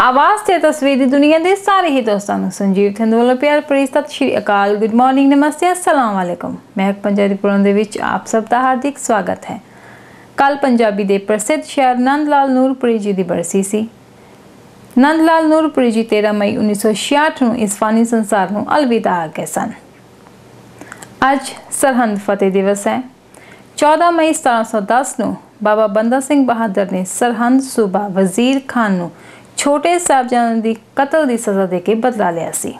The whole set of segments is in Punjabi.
ਆਵਾਜ਼ ਤੇ ਤਸਵੀਰ ਦੀ ਦੁਨੀਆ ਦੇ ਸਾਰੇ ਹੀ ਦੋਸਤਾਂ ਨੂੰ ਸੰਜੀਵ ਥਿੰਦ ਵੱਲੋਂ ਪਿਆਰ ਭਰੀ ਸਤਿ ਸ਼੍ਰੀ ਅਕਾਲ ਗੁੱਡ ਮਾਰਨਿੰਗ ਨਮਸਤੇ, ਅਸਲਾਮ ਵਾਲੇਕਮ। ਮਹਿਕ ਪੰਜਾਬੀ ਪੁਰਨ ਦੇ ਵਿੱਚ ਆਪ ਸਭ ਦਾ ਹਾਰਦਿਕ ਸਵਾਗਤ ਹੈ। ਕੱਲ ਪੰਜਾਬੀ ਦੇ ਪ੍ਰਸਿੱਧ ਸ਼ਾਇਰ ਨੰਦ ਲਾਲ ਨੂਰਪੁਰੀ ਜੀ ਦੀ ਬਰਸੀ ਸੀ। ਨੰਦ ਲਾਲ ਨੂਰਪੁਰੀ ਜੀ 13 ਮਈ 1966 ਨੂੰ ਇਸ ਫਾਨੀ ਸੰਸਾਰ ਨੂੰ ਅਲਵਿਦਾ ਆ ਗਏ ਸਨ। ਅੱਜ ਸਰਹੰਦ ਫਤਿਹ ਦਿਵਸ ਹੈ। 14 ਮਈ 1710 ਨੂੰ ਬਾਬਾ ਬੰਦਾ ਸਿੰਘ ਬਹਾਦਰ ਨੇ ਸਰਹੰਦ ਸੂਬਾ ਵਜ਼ੀਰ ਖਾਨ ਨੂੰ ਛੋਟੇ ਸਾਹਿਬਜ਼ਾਦਿਆਂ ਦੀ ਕਤਲ ਦੀ ਸਜ਼ਾ ਦੇ ਕੇ ਬਦਲਾ ਲਿਆ ਸੀ।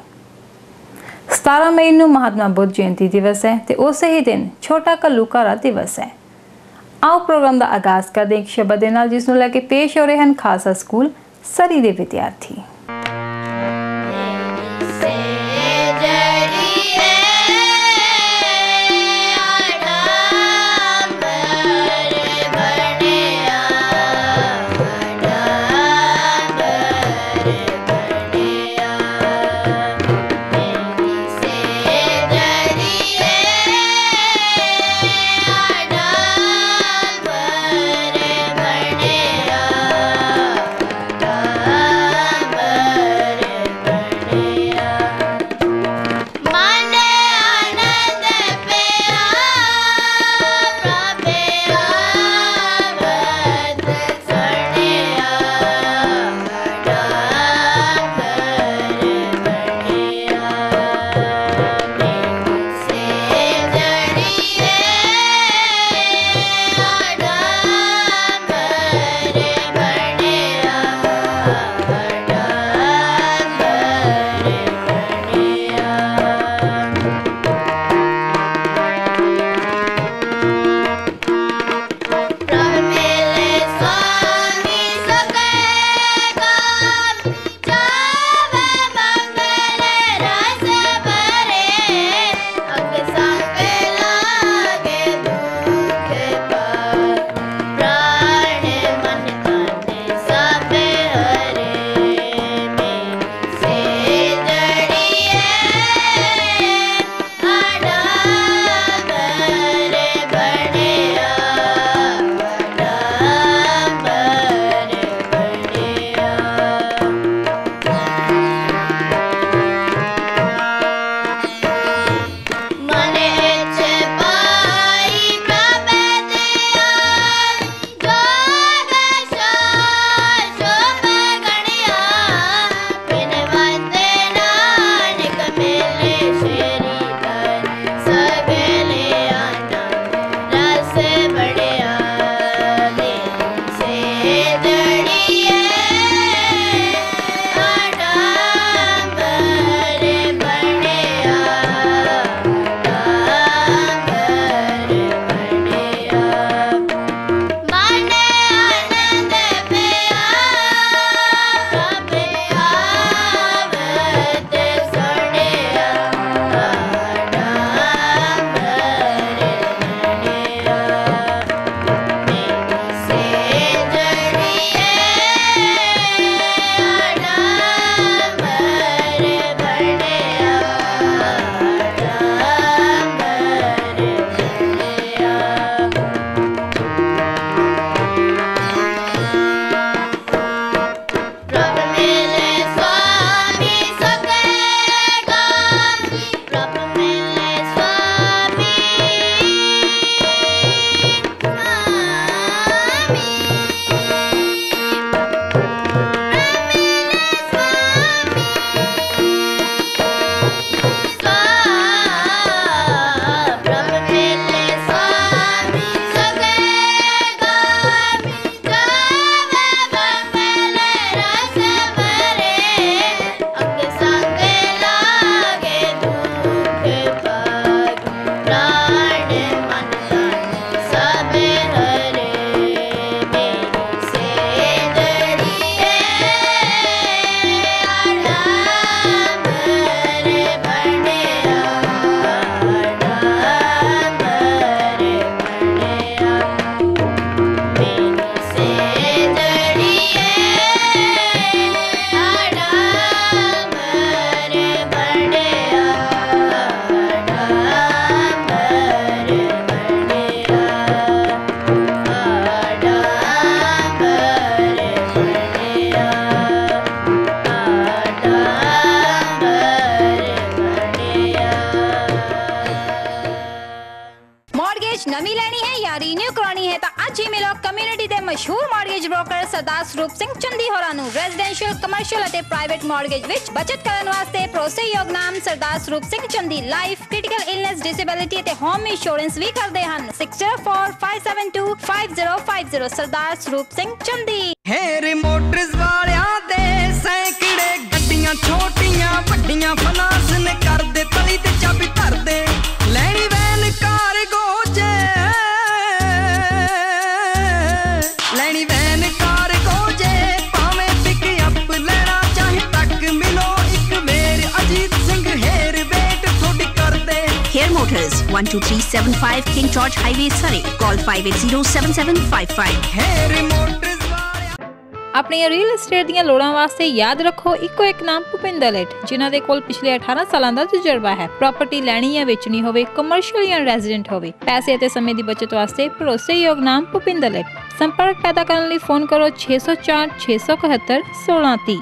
17 ਮਈ ਨੂੰ ਮਹਾਤਮਾ ਬੁੱਧ ਜਯੰਤੀ ਦਿਵਸ ਹੈ ਤੇ ਉਸੇ ਹੀ ਦਿਨ ਛੋਟਾ ਘੱਲੂਘਾਰਾ ਦਿਵਸ ਹੈ। ਆਓ ਪ੍ਰੋਗਰਾਮ ਦਾ ਆਗਾਜ਼ ਕਰਦੇ ਇੱਕ ਸ਼ਬਦ ਦੇ ਨਾਲ, ਜਿਸ ਨੂੰ ਲੈ ਕੇ ਪੇਸ਼ ਹੋ ਰਹੇ ਹਨ ਖਾਲਸਾ ਸਕੂਲ, ਸਰੀ ਦੇ ਵਿਦਿਆਰਥੀ। ਨਵੀਂ ਲੈਣੀ ਹੈ ਜਾਂ ਰੀਨਿਊ ਕਰਾਉਣੀ ਹੈ ਤਾਂ ਅੱਜ ਹੀ ਮਿਲੋ ਕਮਿਊਨਿਟੀ ਦੇ ਮਸ਼ਹੂਰ ਮਾਰਗੇਜ ਬ੍ਰੋਕਰ ਸਰਦਾਰ ਸਰੂਪ ਸਿੰਘ ਚੰਦੀ ਹੋਰਾਂ ਨੂੰ ਰੈਜ਼ੀਡੈਂਸ਼ੀਅਲ ਕਮਰਸ਼ੀਅਲ ਅਤੇ ਪ੍ਰਾਈਵੇਟ ਮਾਰਗੇਜ ਵਿੱਚ ਬਚਤ ਕਰਨ ਵਾਸਤੇ ਭਰੋਸੇ ਯੋਗ ਨਾਮ Sardar Sarup Singh Chandi life critical illness disability ਅਤੇ ਹੋਮ ਇੰਸ਼ੋਰੈਂਸ ਵੀ ਕਰਦੇ ਹਨ। 6045725050 ਸਰਦਾਰ ਸਰੂਪ ਸਿੰਘ ਚੰਦੀ। ਹੈ ਰਿਮੋਟਰਸ ਵਾਲਿਆਂ ਦੇ ਸੈਂਕੜੇ ਗੱਡੀਆਂ ਛੋਟੀਆਂ ਵੱਡੀਆਂ ਫਲਾ 12375 King George Highway, Surrey. Call 580-7755. Hare motors ਵਾਲਿਆਂ ਆਪਣੀਆਂ ਰੀਅਲ ਏਸਟੇਟ ਦੀਆਂ ਲੋੜਾਂ ਵਾਸਤੇ ਯਾਦ ਰੱਖੋ ਇੱਕੋ ਇੱਕ ਨਾਮ ਭੁਪਿੰਦਰ ਲੇਟ ਜਿਨ੍ਹਾਂ ਦੇ ਕੋਲ ਪਿਛਲੇ 18 ਸਾਲਾਂ ਦਾ ਤਜਰਬਾ ਹੈ ਪ੍ਰਾਪਰਟੀ ਲੈਣੀ ਜਾਂ ਵੇਚਣੀ ਹੋਵੇ ਕਮਰਸ਼ੀਅਲ ਜਾਂ ਰੈਜ਼ੀਡੈਂਟ ਹੋਵੇ ਪੈਸੇ ਅਤੇ ਸਮੇਂ ਦੀ ਬਚਤ ਵਾਸਤੇ ਭਰੋਸੇਯੋਗ ਨਾਮ ਭੁਪਿੰਦਰ ਲੇਟ ਸੰਪਰਕ ਪੈਦਾ ਕਰਨ ਲਈ ਫੋਨ ਕਰੋ 604 671 1630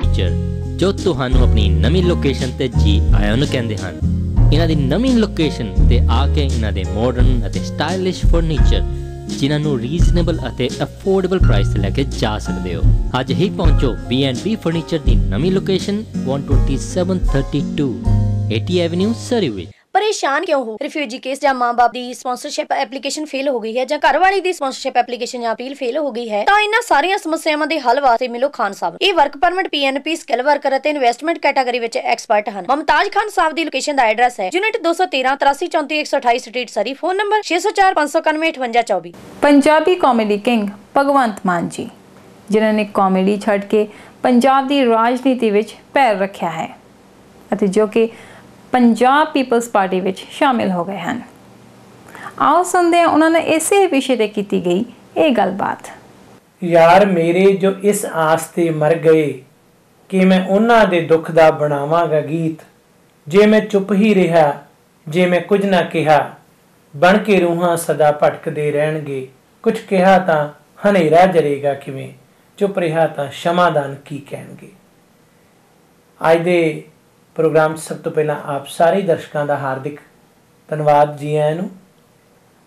ਟੀਚਰ ਜੋ ਤੁਹਾਨੂੰ ਆਪਣੀ ਨਵੀਂ ਲੋਕੇਸ਼ਨ ਤੇ ਜੀ ਆਇਆਂ ਨੂੰ ਕਹਿੰਦੇ ਹਨ। ਇਹਨਾਂ ਦੀ ਨਵੀਂ ਲੋਕੇਸ਼ਨ ਤੇ ਆ ਕੇ ਇਹਨਾਂ ਦੇ ਮਾਡਰਨ ਅਤੇ ਸਟਾਈਲਿਸ਼ ਫਰਨੀਚਰ ਜਿਨ੍ਹਾਂ ਨੂੰ ਰੀਜ਼ਨੇਬਲ ਅਤੇ ਅਫੋਰਡੇਬਲ ਪ੍ਰਾਈਸ ਤੇ ਲੈ ਕੇ ਜਾ ਸਕਦੇ ਹੋ। ਅੱਜ ਹੀ ਪਹੁੰਚੋ B&B ਫਰਨੀਚਰ ਦੀ ਨਵੀਂ ਲੋਕੇਸ਼ਨ 12732 80 ਐਵਨਿਊ ਸਰੀ ਵਿੱਚ। ਪਰੇਸ਼ਾਨ ਕਿਉਂ ਹੋ? ਰਿਫਿਊਜੀ ਕੇਸ ਜਾਂ ਮਾਂ-ਬਾਪ ਦੀ ਸਪਾਂਸਰਸ਼ਿਪ ਐਪਲੀਕੇਸ਼ਨ ਫੇਲ ਹੋ ਗਈ ਹੈ ਜਾਂ ਘਰਵਾਲੀ ਦੀ ਸਪਾਂਸਰਸ਼ਿਪ ਐਪਲੀਕੇਸ਼ਨ ਜਾਂ ਅਪੀਲ ਫੇਲ ਹੋ ਗਈ ਹੈ, ਤਾਂ ਇਹਨਾਂ ਸਾਰੀਆਂ ਸਮੱਸਿਆਵਾਂ ਦੇ ਹੱਲ ਵਾਸਤੇ ਮਿਲੋ ਖਾਨ ਸਾਹਿਬ। ਇਹ work permit PNP skill worker ਅਤੇ ਇਨਵੈਸਟਮੈਂਟ ਕੈਟਾਗਰੀ ਵਿੱਚ ਐਕਸਪਰਟ ਹਨ। ਮਮਤਾਜ ਖਾਨ ਸਾਹਿਬ ਦੀ ਲੋਕੇਸ਼ਨ ਦਾ ਐਡਰੈਸ ਹੈ unit 213 8343128 street Surrey phone number 604 591 5824 Punjabi comedy king Bhagwant Mann ji, ਜਿਨ੍ਹਾਂ ਨੇ ਕਾਮੇਡੀ ਛੱਡ ਕੇ ਪੰਜਾਬ ਦੀ ਰਾਜਨੀਤੀ ਵਿੱਚ ਪੈਰ ਰੱਖਿਆ ਹੈ ਅਤੇ ਜੋ ਕਿ ਪੰਜਾਬ ਪੀਪਲਸ ਪਾਰਟੀ ਵਿੱਚ ਸ਼ਾਮਿਲ ਹੋ ਗਏ ਹਨ। ਆਓ ਸੁਣਦੇ ਹਾਂ ਉਹਨਾਂ ਨੇ ਇਸੇ ਵਿਸ਼ੇ ਤੇ ਕੀਤੀ ਗਈ ਇਹ ਗੱਲਬਾਤ। ਯਾਰ ਮੇਰੇ ਜੋ ਇਸ ਆਸ ਤੇ ਮਰ ਗਏ ਕਿ ਮੈਂ ਉਹਨਾਂ ਦੇ ਦੁੱਖ ਦਾ ਬਣਾਵਾਂਗਾ ਗੀਤ। ਜੇ ਮੈਂ ਚੁੱਪ ਹੀ ਰਿਹਾ, ਜੇ ਮੈਂ ਕੁਝ ਨਾ ਕਿਹਾ, ਬਣ ਕੇ ਰੂਹਾਂ ਸਦਾ ਭਟਕਦੇ ਰਹਿਣਗੇ। ਕੁਝ ਕਿਹਾ ਤਾਂ ਹਨੇਰਾ ਜਰੇਗਾ ਕਿਵੇਂ? ਚੁੱਪ ਰਿਹਾ ਤਾਂ ਸ਼ਮਾਦਾਨ ਕੀ ਕਹਿਣਗੇ? ਅੱਜ ਦੇ ਪ੍ਰੋਗਰਾਮ 'ਚ ਸਭ ਤੋਂ ਪਹਿਲਾਂ ਆਪ ਸਾਰੇ ਦਰਸ਼ਕਾਂ ਦਾ ਹਾਰਦਿਕ ਧੰਨਵਾਦ ਜੀ ਆਇਆਂ ਨੂੰ।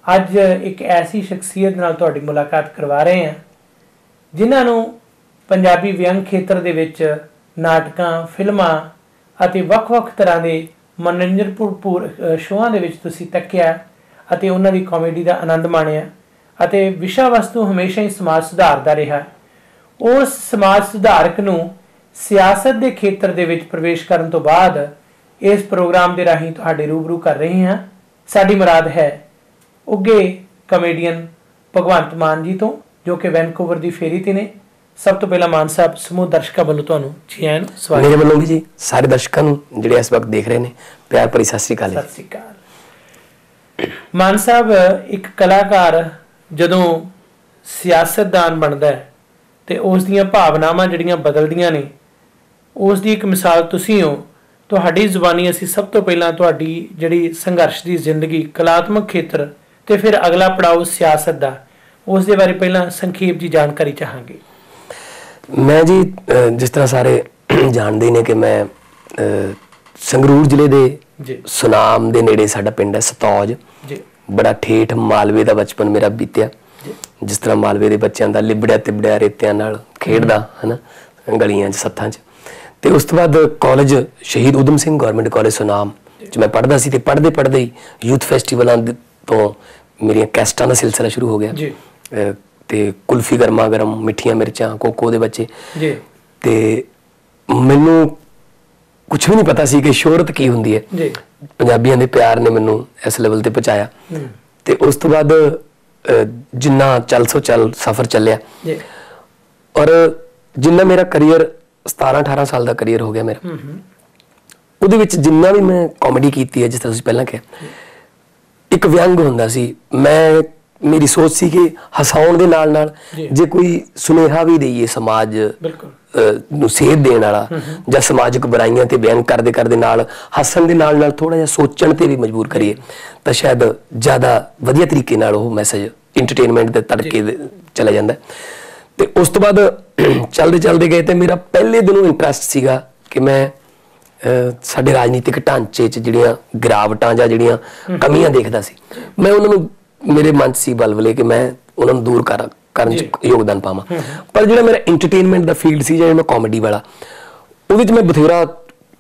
ਅੱਜ ਇੱਕ ਐਸੀ ਸ਼ਖਸੀਅਤ ਨਾਲ ਤੁਹਾਡੀ ਮੁਲਾਕਾਤ ਕਰਵਾ ਰਹੇ ਹਾਂ ਜਿਨ੍ਹਾਂ ਨੂੰ ਪੰਜਾਬੀ ਵਿਅੰਗ ਖੇਤਰ ਦੇ ਵਿੱਚ ਨਾਟਕਾਂ ਫਿਲਮਾਂ ਅਤੇ ਵੱਖ-ਵੱਖ ਤਰ੍ਹਾਂ ਦੇ ਮਨੋਰੰਜਨ ਭਰਪੂਰ ਅ, ਸ਼ੋਆਂ ਦੇ ਵਿੱਚ ਤੁਸੀਂ ਤੱਕਿਆ ਅਤੇ ਉਹਨਾਂ ਦੀ ਕਾਮੇਡੀ ਦਾ ਆਨੰਦ ਮਾਣਿਆ ਅਤੇ ਵਿਸ਼ਾ ਵਸਤੂ ਹਮੇਸ਼ਾ ਹੀ ਸਮਾਜ ਸੁਧਾਰ ਦਾ ਰਿਹਾ। ਉਸ ਸਮਾਜ ਸੁਧਾਰਕ ਨੂੰ ਸਿਆਸਤ ਦੇ ਖੇਤਰ ਦੇ ਵਿੱਚ ਪ੍ਰਵੇਸ਼ ਕਰਨ ਤੋਂ ਬਾਅਦ ਇਸ ਪ੍ਰੋਗਰਾਮ ਦੇ ਰਾਹੀਂ ਤੁਹਾਡੇ ਰੂਬਰੂ ਕਰ ਰਹੇ ਹਾਂ। ਸਾਡੀ ਮੁਰਾਦ ਹੈ ਉੱਗੇ ਕਮੇਡੀਅਨ ਭਗਵੰਤ ਮਾਨ ਜੀ ਤੋਂ ਜੋ ਕਿ ਵੈਨਕੂਵਰ ਦੀ ਫੇਰੀ ਤੇ ਨੇ। ਸਭ ਤੋਂ ਪਹਿਲਾਂ ਮਾਨ ਸਾਹਿਬ ਸਮੂਹ ਦਰਸ਼ਕਾਂ ਵੱਲੋਂ ਤੁਹਾਨੂੰ ਜੀ ਆਇਆਂ ਨੂੰ ਸਵਾਗਤ। ਮੇਰੇ ਵੱਲੋਂ ਵੀ ਜੀ ਸਾਰੇ ਦਰਸ਼ਕਾਂ ਨੂੰ ਜਿਹੜੇ ਇਸ ਵਕਤ ਦੇਖ ਰਹੇ ਨੇ ਪਿਆਰ ਭਰੀ ਸਤਿ ਸ੍ਰੀ ਅਕਾਲ ਸਤਿ ਸ੍ਰੀ ਅਕਾਲ। ਮਾਨ ਸਾਹਿਬ ਇੱਕ ਕਲਾਕਾਰ ਜਦੋਂ ਸਿਆਸਤਦਾਨ ਬਣਦਾ ਹੈ ਤੇ ਉਸ ਦੀਆਂ ਭਾਵਨਾਵਾਂ ਜਿਹੜੀਆਂ ਬਦਲਦੀਆਂ ਨੇ ਉਸ ਦੀ ਇੱਕ ਮਿਸਾਲ ਤੁਸੀਂ ਹੋ। ਤੁਹਾਡੀ ਜ਼ੁਬਾਨੀ ਅਸੀਂ ਸਭ ਤੋਂ ਪਹਿਲਾਂ ਤੁਹਾਡੀ ਜਿਹੜੀ ਸੰਘਰਸ਼ ਦੀ ਜ਼ਿੰਦਗੀ ਕਲਾਤਮਕ ਖੇਤਰ ਤੇ ਫਿਰ ਅਗਲਾ ਪੜਾਅ ਸਿਆਸਤ ਦਾ ਉਸ ਦੇ ਬਾਰੇ ਪਹਿਲਾਂ ਸੰਖੇਪ ਜੀ ਜਾਣਕਾਰੀ ਚਾਹਾਂਗੇ। ਮੈਂ ਜੀ ਜਿਸ ਤਰ੍ਹਾਂ ਸਾਰੇ ਜਾਣਦੇ ਨੇ ਕਿ ਮੈਂ ਸੰਗਰੂਰ ਜ਼ਿਲ੍ਹੇ ਦੇ ਜੀ। ਸੁਨਾਮ ਦੇ ਨੇੜੇ ਸਾਡਾ ਪਿੰਡ ਹੈ ਸਤੌਜ। ਜੀ। ਬੜਾ ਠੇਠ ਮਾਲਵੇ ਦਾ ਬਚਪਨ ਮੇਰਾ ਬੀਤਿਆ। ਜਿਸ ਤਰ੍ਹਾਂ ਮਾਲਵੇ ਦੇ ਬੱਚਿਆਂ ਦਾ ਲਿਬੜਿਆ ਤਿਬੜਿਆ ਰੇਤਿਆਂ ਨਾਲ ਖੇਡਦਾ ਹਨਾ ਗਲੀਆਂ 'ਚ ਸੱਥਾਂ 'ਚ। ਤੇ ਉਸ ਤੋਂ ਬਾਅਦ ਕਾਲਜ ਸ਼ਹੀਦ ਉਦਮ ਸਿੰਘ ਗਵਰਨਮੈਂਟ ਕਾਲਜ ਸੁਨਾਮ 'ਚ ਮੈਂ ਪੜ੍ਹਦਾ ਸੀ ਤੇ ਪੜ੍ਹਦੇ ਪੜ੍ਹਦੇ ਹੀ ਯੂਥ ਫੈਸਟੀਵਲਾਂ ਤੋਂ ਮੇਰੀਆਂ ਕੈਸਟਾਂ ਦਾ ਸਿਲਸਿਲਾ ਸ਼ੁਰੂ ਹੋ ਗਿਆ। ਜੀ। ਤੇ ਕੁਲਫੀ ਗਰਮਾ ਗਰਮ ਮਿੱਠੀਆਂ ਮਿਰਚਾਂ ਕੋਕੋ ਦੇ ਬੱਚੇ। ਜੀ। ਤੇ ਮੈਨੂੰ ਕੁਝ ਵੀ ਨਹੀਂ ਪਤਾ ਸੀ ਕਿ ਸ਼ੋਹਰਤ ਕੀ ਹੁੰਦੀ ਹੈ। ਜੀ। ਪੰਜਾਬੀਆਂ ਦੇ ਪਿਆਰ ਨੇ ਮੈਨੂੰ ਇਸ ਲੈਵਲ ਤੇ ਪਹੁੰਚਾਇਆ। ਤੇ ਉਸ ਤੋਂ ਬਾਅਦ ਜਿੰਨਾ ਚੱਲ ਸੋ ਚੱਲ ਸਫ਼ਰ ਚੱਲਿਆ। ਜੀ। ਔਰ ਜਿੰਨਾ ਮੇਰਾ ਕੈਰੀਅਰ 17 18 ਸਾਲ ਦਾ ਕੈਰੀਅਰ ਹੋ ਗਿਆ ਮੇਰਾ। ਉਹਦੇ ਵਿੱਚ ਜਿੰਨਾ ਵੀ ਮੈਂ ਕਾਮੇਡੀ ਕੀਤੀ ਹੈ ਜਿਸ ਤਰ੍ਹਾਂ ਤੁਸੀਂ ਪਹਿਲਾਂ ਕਿਹਾ ਇੱਕ ਵਿਅੰਗ ਹੁੰਦਾ ਸੀ। ਮੈਂ ਮੇਰੀ ਸੋਚ ਸੀ ਕਿ ਹਸਾਉਣ ਦੇ ਨਾਲ ਨਾਲ ਜੀ। ਕੋਈ ਸੁਨੇਹਾ ਵੀ ਦੇਈਏ ਸਮਾਜ ਨੂੰ ਸੇਧ ਦੇਣ ਵਾਲਾ ਜਾਂ ਸਮਾਜਿਕ ਬੁਰਾਈਆਂ ਤੇ ਬਿਆਨ ਕਰਦੇ ਕਰਦੇ ਨਾਲ ਹੱਸਣ ਦੇ ਨਾਲ ਨਾਲ ਥੋੜਾ ਜਿਹਾ ਸੋਚਣ ਤੇ ਵੀ ਮਜਬੂਰ ਕਰੀਏ ਤਾਂ ਸ਼ਾਇਦ ਜ਼ਿਆਦਾ ਵਧੀਆ ਤਰੀਕੇ ਨਾਲ ਉਹ ਮੈਸੇਜ ਐਂਟਰਟੇਨਮੈਂਟ ਦੇ ਤੜਕੇ ਚਲਾ ਜਾਂਦਾ। ਹੈ। ਤੇ ਉਸ ਤੋਂ ਬਾਅਦ ਚੱਲਦੇ ਚੱਲਦੇ ਗਏ ਤੇ ਮੇਰਾ ਪਹਿਲੇ ਦਿਨੋਂ ਇੰਟਰਸਟ ਸੀਗਾ ਕਿ ਮੈਂ ਸਾਡੇ ਰਾਜਨੀਤਿਕ ਢਾਂਚੇ 'ਚ ਜਿਹੜੀਆਂ ਗਿਰਾਵਟਾਂ ਜਾਂ ਜਿਹੜੀਆਂ ਕਮੀਆਂ ਦੇਖਦਾ ਸੀ ਮੈਂ ਉਹਨਾਂ ਨੂੰ ਮੇਰੇ ਮਨ 'ਚ ਸੀ ਬਲਬਲੇ ਕਿ ਮੈਂ ਉਹਨਾਂ ਨੂੰ ਦੂਰ ਕਰ ਕਰਨ 'ਚ। ਯੋਗਦਾਨ ਪਾਵਾਂ। ਪਰ ਜਿਹੜਾ ਮੇਰਾ ਐਂਟਰਟੇਨਮੈਂਟ ਦਾ ਫੀਲਡ ਸੀ ਜਿਹੜਾ ਮੈਂ ਕਾਮੇਡੀ ਵਾਲਾ ਉਹਦੇ 'ਚ ਮੈਂ ਬਥੇਰਾ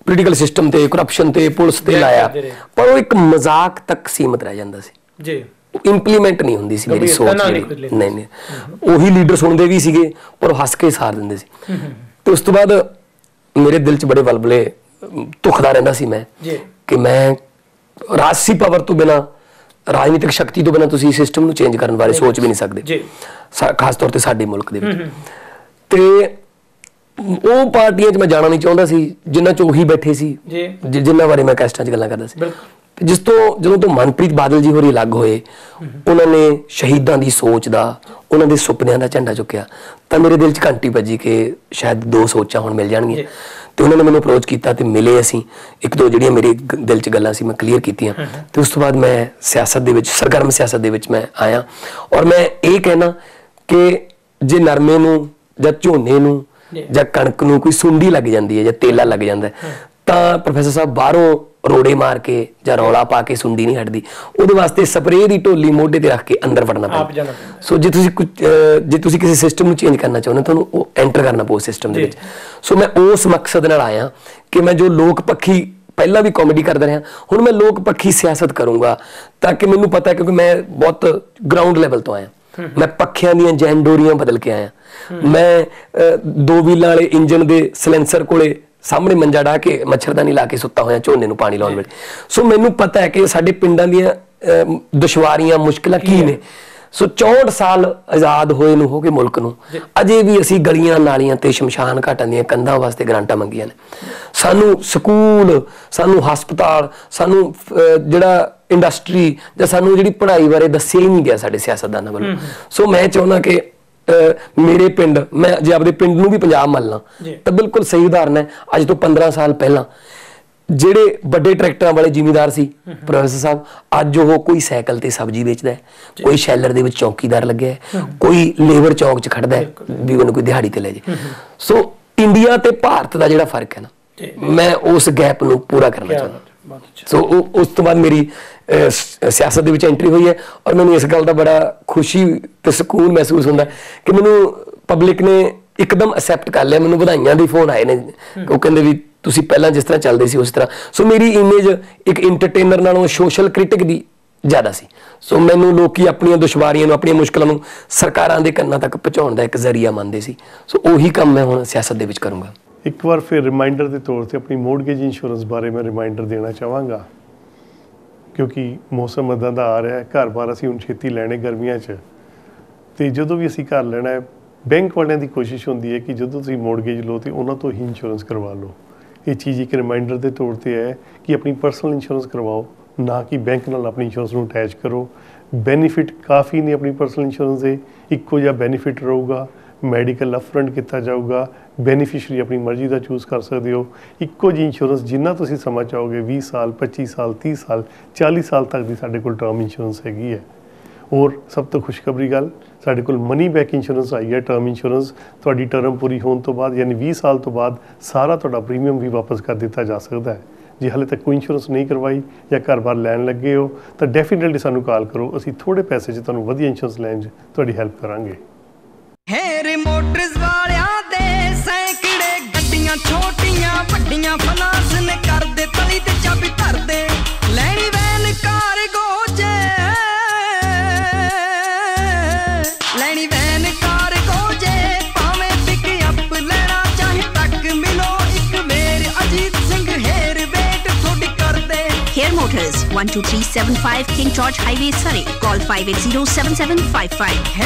ਪੋਲੀਟੀਕਲ ਸਿਸਟਮ ਤੇ ਕਰਪਸ਼ਨ ਤੇ ਪੁਲਿਸ ਤੇ ਲਾਇਆ। ਪਰ ਉਹ ਇੱਕ ਮਜ਼ਾਕ ਤੱਕ ਸੀਮਤ ਰਹਿ ਜਾਂਦਾ ਸੀ। ਜੀ। ਇੰਪਲੀਮੈਂਟ ਨਹੀਂ ਹੁੰਦੀ ਸੀ ਮੇਰੀ ਸੋਚ ਨਹੀਂ ਜਿਹੜੀ। ਨਹੀਂ ਨਹੀਂ ਉਹੀ ਲੀਡਰ ਸੁਣਦੇ ਵੀ ਸੀਗੇ ਪਰ ਉਹ ਹੱਸ ਕੇ ਸਾਰ ਦਿੰਦੇ ਸੀ। ਤੇ ਉਸ ਤੋਂ ਬਾਅਦ ਮੇਰੇ ਦਿਲ 'ਚ ਬੜੇ ਅਮ, ਧੁਖਦਾ ਰਹਿੰਦਾ ਸੀ ਮੈਂ। ਕਿ ਮੈਂ ਰਾਜਸੀ ਪਾਵਰ ਤੋਂ ਬਿਨਾ ਰਾਜਨੀਤਿਕ ਸ਼ਕਤੀ ਤੋਂ ਬਿਨਾ ਤੁਸੀਂ ਸਿਸਟਮ ਨੂੰ ਚੇਂਜ ਕਰਨ ਬਾਰੇ ਸੋਚ ਵੀ ਨਹੀਂ ਸਕਦੇ। ਜੀ। ਖਾਸ ਤੌਰ ਤੇ ਸਾਡੇ ਮੁਲਕ ਦੇ ਵਿੱਚ। ਤੇ ਉਹ ਪਾਰਟੀਆਂ 'ਚ ਮੈਂ ਜਾਣਾ ਨਹੀਂ ਚਾਹੁੰਦਾ ਸੀ ਜਿਨ੍ਹਾਂ 'ਚ ਉਹੀ ਬੈਠੇ ਸੀ ਜੀ। ਜਿ- ਜਿਨ੍ਹਾਂ ਬਾਰੇ ਮੈਂ ਕੈਸਟਾਂ 'ਚ ਗੱਲਾਂ ਕਰਦਾ ਸੀ। ਜਿਸ ਤੋਂ ਜਦੋਂ ਤੋਂ ਮਨਪ੍ਰੀਤ ਬਾਦਲ ਜੀ ਹੋਰੀ ਅਲੱਗ ਹੋਏ ਉਹਨਾਂ ਨੇ ਸ਼ਹੀਦਾਂ ਦੀ ਸੋਚ ਦਾ ਉਹਨਾਂ ਦੇ ਸੁਪਨਿਆਂ ਦਾ ਝੰਡਾ ਚੁੱਕਿਆ। ਤਾਂ ਮੇਰੇ ਦਿਲ 'ਚ ਘੰਟੀ ਵੱਜੀ ਕਿ ਸ਼ਾਇਦ ਦੋ ਸੋਚਾਂ ਹੁਣ ਮਿਲ ਜਾਣਗੀਆਂ। ਤੇ ਉਹਨਾਂ ਨੇ ਮੈਨੂੰ ਅਪਰੋਚ ਕੀਤਾ ਤੇ ਮਿਲੇ ਅਸੀਂ। ਇੱਕ ਦੋ ਜਿਹੜੀਆਂ ਮੇਰੇ ਦਿਲ 'ਚ ਗੱਲਾਂ ਸੀ ਮੈਂ ਕਲੀਅਰ ਕੀਤੀਆਂ। ਤੇ ਉਸ ਤੋਂ ਬਾਅਦ ਮੈਂ ਸਿਆਸਤ ਦੇ ਵਿੱਚ ਸਰਗਰਮ ਸਿਆਸਤ ਦੇ ਵਿੱਚ ਮੈਂ ਆਇਆ। ਔਰ ਮੈਂ ਇਹ ਕਹਿਣਾ ਕਿ ਜੇ ਨਰਮੇ ਨੂੰ ਜਾਂ ਝੋਨੇ ਨੂੰ ਜੀ। ਕਣਕ ਨੂੰ ਕੋਈ ਸੁੰਡੀ ਲੱਗ ਜਾਂਦੀ ਹੈ ਜਾਂ ਤੇਲਾ ਲੱਗ ਜਾਂਦਾ ਤਾਂ ਪ੍ਰੋਫੈਸਰ ਸਾਹਿਬ ਬਾਹਰੋਂ ਰੋੜੇ ਮਾਰ ਕੇ ਜਾਂ ਰੌਲਾ ਪਾ ਕੇ ਸੁੰਡੀ ਨਹੀਂ ਹਟਦੀ ਉਹਦੇ ਵਾਸਤੇ ਸਪਰੇਅ ਦੀ ਢੋਲੀ ਮੋਢੇ ਤੇ ਰੱਖ ਕੇ ਅੰਦਰ ਵੜਨਾ ਪੈਂਦਾ। ਸੋ ਜੇ ਤੁਸੀਂ ਜੇ ਤੁਸੀਂ ਕਿਸੇ ਸਿਸਟਮ ਨੂੰ ਚੇਂਜ ਕਰਨਾ ਚਾਹੁੰਦੇ ਹੋ, ਤੁਹਾਨੂੰ ਉਹ ਐਂਟਰ ਕਰਨਾ ਪਊ ਸਿਸਟਮ ਦੇ। ਵਿੱਚ ਸੋ ਮੈਂ ਉਸ ਮਕਸਦ ਨਾਲ ਆਇਆ ਕਿ ਮੈਂ ਜੋ ਲੋਕ ਪੱਖੀ ਪਹਿਲਾਂ ਵੀ ਕਾਮੇਡੀ ਕਰਦਾ ਰਿਹਾ ਹੁਣ ਮੈਂ ਲੋਕ ਪੱਖੀ ਸਿਆਸਤ ਕਰੂੰਗਾ ਤਾਂ ਕਿ ਮੈਨੂੰ ਪਤਾ ਹੈ ਕਿਉਂਕਿ ਮੈਂ ਬਹੁਤ ਗਰਾਊਂਡ ਲੈਵਲ ਤੋਂ ਆਇਆ ਮੈਂ ਪੱਖਿਆਂ ਦੀਆਂ ਜੈਨ ਡੋਰੀਆਂ ਬਦਲ ਕੇ ਆਇਆ। ਮੈਂ ਦੋ ਵੀਲਾਂ ਵਾਲੇ ਇੰਜਨ ਦੇ ਸਿਲੈਂਸਰ ਕੋਲੇ ਸਾਹਮਣੇ ਮੰਜਾ ਢਾ ਕੇ ਮੱਛਰਦਾਨੀ ਲਾ ਕੇ ਸੁੱਤਾ ਹੋਇਆ ਝੋਨੇ ਨੂੰ ਪਾਣੀ ਲਾਉਣ ਵੇਲੇ। ਸੋ ਮੈਨੂੰ ਪਤਾ ਹੈ ਕਿ ਸਾਡੇ ਪਿੰਡਾਂ ਦੀਆਂ ਦੁਸ਼ਵਾਰੀਆਂ ਮੁਸ਼ਕਲਾਂ ਕੀ ਨੇ? ਸੋ 64 ਸਾਲ ਆਜ਼ਾਦ ਹੋਏ ਨੂੰ ਹੋ ਕੇ ਮੁਲਕ ਨੂੰ। ਅਜੇ ਵੀ ਅਸੀਂ ਗਲੀਆਂ ਨਾਲੀਆਂ ਤੇ ਸ਼ਮਸ਼ਾਨ ਘਾਟਾਂ ਦੀਆਂ ਕੰਧਾਂ ਵਾਸਤੇ ਗ੍ਰਾਂਟਾਂ ਮੰਗੀਆਂ ਨੇ। ਸਾਨੂੰ ਸਕੂਲ ਸਾਨੂੰ ਹਸਪਤਾਲ ਸਾਨੂੰ ਜਿਹੜਾ ਇੰਡਸਟਰੀ ਜਾਂ ਸਾਨੂੰ ਜਿਹੜੀ ਪੜ੍ਹਾਈ ਬਾਰੇ ਦੱਸਿਆ ਹੀ ਨਹੀਂ ਗਿਆ ਸਾਡੇ ਸਿਆਸਤਦਾਨਾਂ ਵੱਲੋਂ। ਸੋ ਮੈਂ ਚਾਹੁੰਦਾ ਕਿ ਮੇਰੇ ਪਿੰਡ ਮੈਂ ਜੇ ਆਪਦੇ ਪਿੰਡ ਨੂੰ ਵੀ ਪੰਜਾਬ ਮੰਨ ਲਾਂ। ਤਾਂ ਬਿਲਕੁਲ ਸਹੀ ਉਦਾਹਰਨ ਹੈ ਅੱਜ ਤੋਂ 15 ਸਾਲ ਪਹਿਲਾਂ। ਜਿਹੜੇ ਵੱਡੇ ਟਰੈਕਟਰਾਂ ਵਾਲੇ ਜ਼ਿਮੀਂਦਾਰ ਸੀ ਪ੍ਰੋਫੈਸਰ ਸਾਹਿਬ ਅੱਜ ਉਹ ਕੋਈ ਸਾਈਕਲ ਤੇ ਸਬਜ਼ੀ ਵੇਚਦਾ ਹੈ ਕੋਈ ਸ਼ੈਲਰ ਦੇ ਵਿੱਚ ਚੌਕੀਦਾਰ ਲੱਗਿਆ ਹੈ ਕੋਈ ਲੇਬਰ ਚੌਕ 'ਚ ਖੜਦਾ ਹੈ ਵੀ ਉਹਨੂੰ ਕੋਈ ਦਿਹਾੜੀ ਤੇ ਲੈ ਜੇ ਸੋ ਇੰਡੀਆ ਤੇ ਭਾਰਤ ਦਾ ਜਿਹੜਾ ਫ਼ਰਕ ਹੈ। ਨਾ ਮੈਂ ਉਸ ਗੈਪ ਨੂੰ ਪੂਰਾ ਕਰਨਾ ਚਾਹੁੰਦਾ। ਸੋ ਉਸ ਤੋਂ ਬਾਅਦ ਮੇਰੀ ਸਿਆਸਤ ਦੇ ਵਿੱਚ ਐਂਟਰੀ ਹੋਈ ਹੈ ਔਰ ਮੈਨੂੰ ਇਸ ਗੱਲ ਦਾ ਬੜਾ ਖੁਸ਼ੀ ਤੇ ਸਕੂਨ ਮਹਿਸੂਸ ਹੁੰਦਾ ਕਿ ਮੈਨੂੰ ਪਬਲਿਕ ਨੇ ਇੱਕਦਮ ਅਸੈਪਟ ਕਰ ਲਿਆ ਮੈਨੂੰ ਵਧਾਈਆਂ ਦੇ ਫੋਨ ਆਏ ਨੇ। ਉਹ ਕਹਿੰਦੇ ਵੀ ਤੁਸੀਂ ਪਹਿਲਾਂ ਜਿਸ ਤਰ੍ਹਾਂ ਚੱਲਦੇ ਸੀ ਉਸ ਤਰ੍ਹਾਂ। ਸੋ ਮੇਰੀ ਇਮੇਜ ਇੱਕ ਐਂਟਰਟੇਨਰ ਨਾਲੋਂ ਸੋਸ਼ਲ ਕ੍ਰਿਟਿਕ ਦੀ ਜ਼ਿਆਦਾ ਸੀ। ਸੋ ਮੈਨੂੰ ਲੋਕੀ ਆਪਣੀਆਂ ਦੁਸ਼ਵਾਰੀਆਂ ਨੂੰ, ਆਪਣੀਆਂ ਮੁਸ਼ਕਲਾਂ ਨੂੰ ਸਰਕਾਰਾਂ ਦੇ ਕੰਨਾਂ ਤੱਕ ਪਹੁੰਚਾਉਣ ਦਾ ਇੱਕ ਜ਼ਰੀਆ ਮੰਨਦੇ ਸੀ। ਸੋ ਉਹੀ ਕੰਮ ਮੈਂ ਹੁਣ ਸਿਆਸਤ ਦੇ ਵਿੱਚ ਕਰੂੰਗਾ। ਇੱਕ ਵਾਰ ਫਿਰ ਰਿਮਾਈਂਡਰ ਦੇ ਤੌਰ ਤੇ ਆਪਣੀ ਮੋਰਗੇਜ ਇੰਸ਼ੋਰੈਂਸ ਬਾਰੇ ਮੈਂ ਰਿਮਾਈਂਡਰ ਦੇਣਾ ਚਾਹਾਂਗਾ। ਕਿਉਂਕਿ ਮੌਸਮ ਇਦਾਂ ਦਾ ਆ ਰਿਹਾ ਹੈ ਘਰ-ਬਾਰ ਅਸੀਂ ਹੁਣ ਛੇਤੀ ਲੈਣੇ ਗਰਮੀਆਂ 'ਚ। ਤੇ ਜਦੋਂ ਵੀ ਅਸੀਂ ਘਰ ਲੈਣਾ ਹੈ ਬੈਂਕ ਵਾਲਿਆਂ ਦੀ ਕੋਸ਼ਿਸ਼ ਹੁੰਦੀ ਹੈ ਕਿ ਜਦੋਂ ਤੁਸੀਂ ਮੋਰਗੇਜ ਲਓ ਤੇ ਉਹਨਾਂ ਤੋਂ ਹੀ ਇੰਸ਼ੋਰੈਂਸ ਕਰਵਾ ਲਓ। ਇਹ ਚੀਜ਼ ਇੱਕ ਰਿਮਾਈਂਡਰ ਦੇ ਤੌਰ ਤੇ ਹੈ ਕਿ ਆਪਣੀ ਪਰਸਨਲ ਇੰਸ਼ੋਰੈਂਸ ਕਰਵਾਓ, ਨਾ ਕਿ ਬੈਂਕ ਨਾਲ ਆਪਣੀ ਇੰਸ਼ੋਰੈਂਸ ਨੂੰ ਅਟੈਚ ਕਰੋ। ਬੈਨੀਫਿਟ ਕਾਫੀ ਨੇ ਆਪਣੀ ਪਰਸਨਲ ਇੰਸ਼ੋਰੈਂਸ ਦੇ। ਇੱਕੋ ਜਿਹਾ ਬੈਨੀਫਿਟ ਰਹੂਗਾ ਮੈਡੀਕਲ ਅਪਫਰੰਟ ਕੀਤਾ ਜਾਊਗਾ ਬੈਨੀਫੀਸ਼ੀਅਰੀ ਆਪਣੀ ਮਰਜ਼ੀ ਦਾ ਚੂਜ਼ ਕਰ ਸਕਦੇ ਹੋ। ਇੱਕੋ ਜੀ ਇੰਸ਼ੋਰੈਂਸ ਜਿੰਨਾ ਤੁਸੀਂ ਸਮਾਂ ਚਾਹੋਗੇ 20 ਸਾਲ 25 ਸਾਲ 30 ਸਾਲ 40 ਸਾਲ ਤੱਕ ਦੀ ਸਾਡੇ ਕੋਲ ਟਰਮ ਇੰਸ਼ੋਰੈਂਸ ਹੈਗੀ ਹੈ। ਹੋਰ ਸਭ ਤੋਂ ਖੁਸ਼ਖਬਰੀ ਗੱਲ, ਸਾਡੇ ਕੋਲ ਮਨੀ ਬੈਕ ਇੰਸ਼ੋਰੈਂਸ ਆਈ ਹੈ ਟਰਮ ਇੰਸ਼ੋਰੈਂਸ ਤੁਹਾਡੀ ਟਰਮ ਪੂਰੀ ਹੋਣ ਤੋਂ ਬਾਅਦ, ਯਾਨੀ 20 ਸਾਲ ਤੋਂ ਬਾਅਦ, ਸਾਰਾ ਤੁਹਾਡਾ ਪ੍ਰੀਮੀਅਮ ਵੀ ਵਾਪਸ ਕਰ ਦਿੱਤਾ ਜਾ ਸਕਦਾ ਹੈ। ਜੇ ਹਾਲੇ ਤੱਕ ਕੋਈ ਇੰਸ਼ੋਰੈਂਸ ਨਹੀਂ ਕਰਵਾਈ ਜਾਂ ਘਰ-ਬਾਰ ਲੈਣ ਲੱਗੇ ਹੋ, ਤਾਂ ਡੈਫੀਨਿਟਲੀ ਸਾਨੂੰ ਕਾਲ ਕਰੋ। ਅਸੀਂ ਥੋੜੇ ਪੈਸੇ 'ਚ ਤੁਹਾਨੂੰ ਵਧੀਆ ਇੰਸ਼ੋਰੈਂਸ ਲੈਣ 'ਚ ਤੁਹਾਡੀ ਹੈਲਪ ਕਰਾਂਗੇ। Hare motors 12375 King George Highway, Surrey. Call 580 7755.